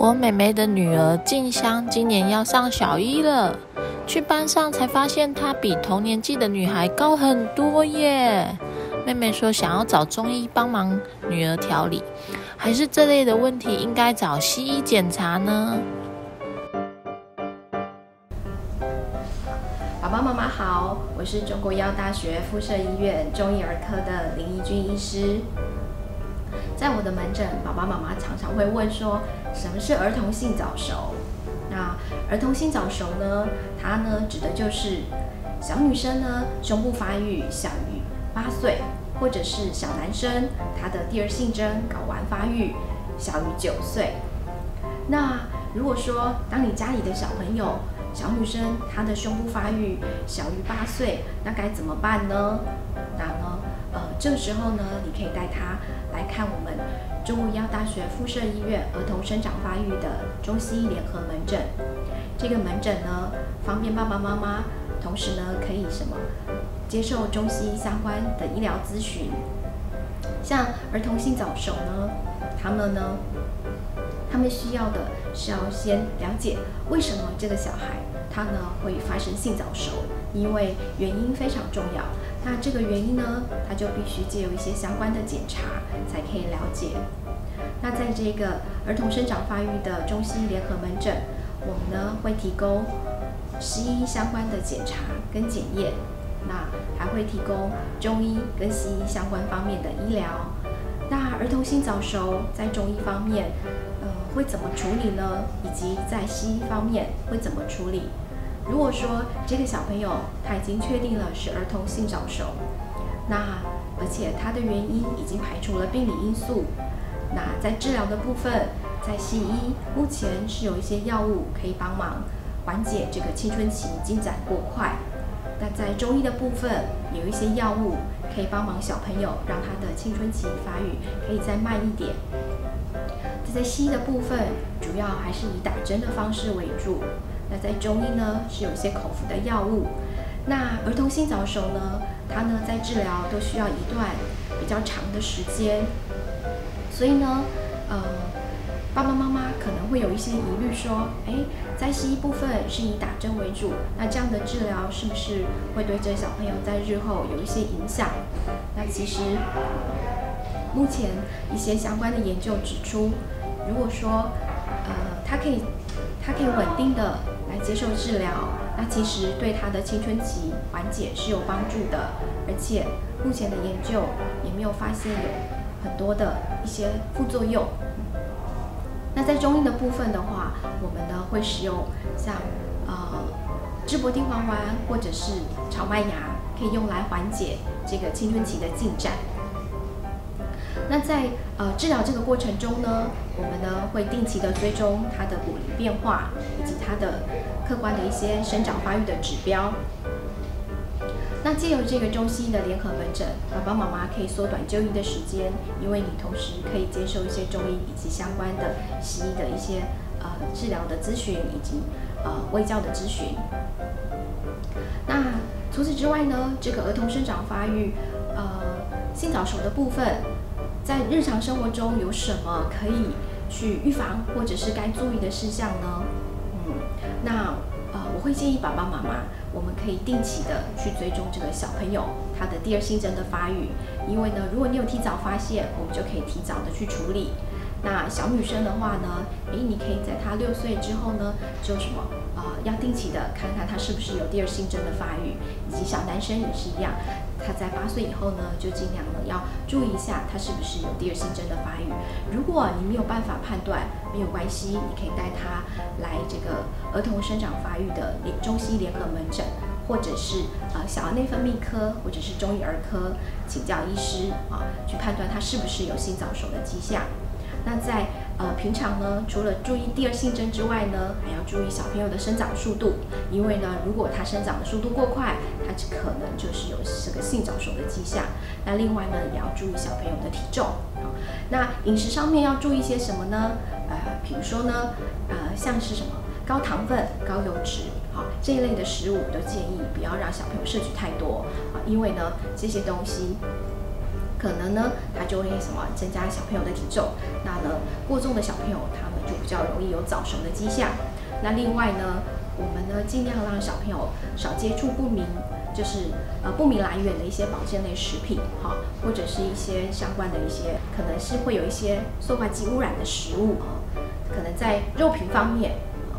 我妹妹的女儿静香今年要上小一了，去班上才发现她比同年纪的女孩高很多耶。妹妹说想要找中医帮忙女儿调理，还是这类的问题应该找西医检查呢？爸爸妈妈好，我是中国医药大学附设医院中医儿科的林怡君医师。在我的门诊，爸爸妈妈常常会问说，什么是儿童性早熟？那儿童性早熟呢？它呢指的就是小女生呢胸部发育小于八岁，或者是小男生他的第二性征睾丸发育小于九岁。那如果说当你家里的小朋友小女生她的胸部发育小于八岁，那该怎么办呢？那呢？呃，这个时候呢，你可以带他来看我们中国医药大学附设医院儿童生长发育的中西医联合门诊。这个门诊呢，方便爸爸妈妈，同时呢，可以什么接受中西医相关的医疗咨询。像儿童性早熟呢，他们呢，他们需要的是要先了解为什么这个小孩他呢会发生性早熟，因为原因非常重要。那这个原因呢，他就必须借由一些相关的检查才可以了解。那在这个儿童生长发育的中西医联合门诊，我们呢会提供西医相关的检查跟检验，那还会提供中医跟西医相关方面的医疗。那儿童性早熟在中医方面，会怎么处理呢？以及在西医方面会怎么处理？如果说这个小朋友他已经确定了是儿童性早熟，那而且他的原因已经排除了病理因素，那在治疗的部分，在西医目前是有一些药物可以帮忙缓解这个青春期进展过快，那在中医的部分有一些药物可以帮忙小朋友让他的青春期发育可以再慢一点。在西医的部分，主要还是以打针的方式为主。那在中医呢，是有一些口服的药物。那儿童性早熟呢，它呢在治疗都需要一段比较长的时间。所以呢，呃，爸爸妈妈可能会有一些疑虑，说，哎，在西医部分是以打针为主，那这样的治疗是不是会对这小朋友在日后有一些影响？那其实目前一些相关的研究指出，如果说，呃，他可以，他可以稳定的。来接受治疗，那其实对他的青春期缓解是有帮助的，而且目前的研究也没有发现有很多的一些副作用。那在中医的部分的话，我们呢会使用像呃智柏地黄丸或者是炒麦芽，可以用来缓解这个青春期的进展。那在呃治疗这个过程中呢，我们呢会定期的追踪他的骨龄变化，以及他的客观的一些生长发育的指标。那借由这个中西医的联合门诊，爸爸妈妈可以缩短就医的时间，因为你同时可以接受一些中医以及相关的西医的一些呃治疗的咨询，以及呃卫教的咨询。那除此之外呢，这个儿童生长发育呃性早熟的部分。在日常生活中有什么可以去预防或者是该注意的事项呢？嗯，那呃，我会建议爸爸妈妈，我们可以定期的去追踪这个小朋友他的第二性征的发育，因为呢，如果你有提早发现，我们就可以提早的去处理。那小女生的话呢，诶，你可以在她六岁之后呢，就什么啊，要定期的看看她是不是有第二性征的发育，以及小男生也是一样。他在八岁以后呢，就尽量呢要注意一下，他是不是有第二性征的发育。如果你没有办法判断，没有关系，你可以带他来这个儿童生长发育的联中西联合门诊，或者是呃小儿内分泌科，或者是中医儿科请教医师啊，去判断他是不是有性早熟的迹象。那在呃，平常呢，除了注意第二性征之外呢，还要注意小朋友的生长速度，因为呢，如果他生长的速度过快，他可能就是有这个性早熟的迹象。那另外呢，也要注意小朋友的体重。那饮食上面要注意些什么呢？呃，比如说呢，呃，像是什么高糖分、高油脂，好这一类的食物，都建议不要让小朋友摄取太多啊，因为呢，这些东西可能呢它就会什么增加小朋友的体重。那呢过重的小朋友他们就比较容易有早熟的迹象。那另外呢，我们呢尽量让小朋友少接触不明。就是呃不明来源的一些保健类食品，哈，或者是一些相关的一些，可能是会有一些塑化剂污染的食物啊，可能在肉品方面，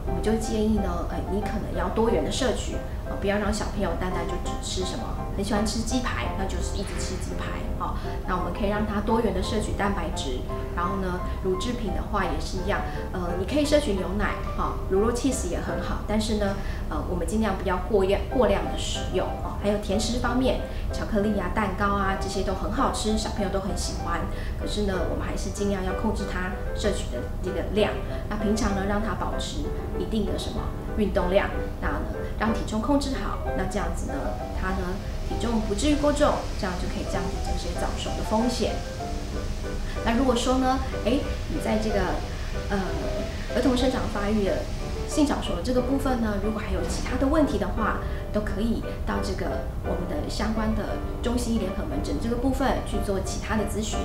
我们就建议呢，呃，你可能要多元的摄取，不要让小朋友单单就只吃什么，很喜欢吃鸡排，那就是一直吃鸡排，哦，那我们可以让他多元的摄取蛋白质，然后呢，乳制品的话也是一样，呃，你可以摄取牛奶，哈，乳酪 cheese 也很好，但是呢，呃，我们尽量不要过量过量的使用。还有甜食方面，巧克力啊、蛋糕啊，这些都很好吃，小朋友都很喜欢。可是呢，我们还是尽量要控制它摄取的这个量。那平常呢，让它保持一定的什么运动量，那呢，让体重控制好。那这样子呢，它呢体重不至于过重，这样就可以降低这些早熟的风险。那如果说呢，哎，你在这个呃儿童生长发育的。性早熟这个部分呢，如果还有其他的问题的话，都可以到这个我们的相关的中西医联合门诊这个部分去做其他的咨询。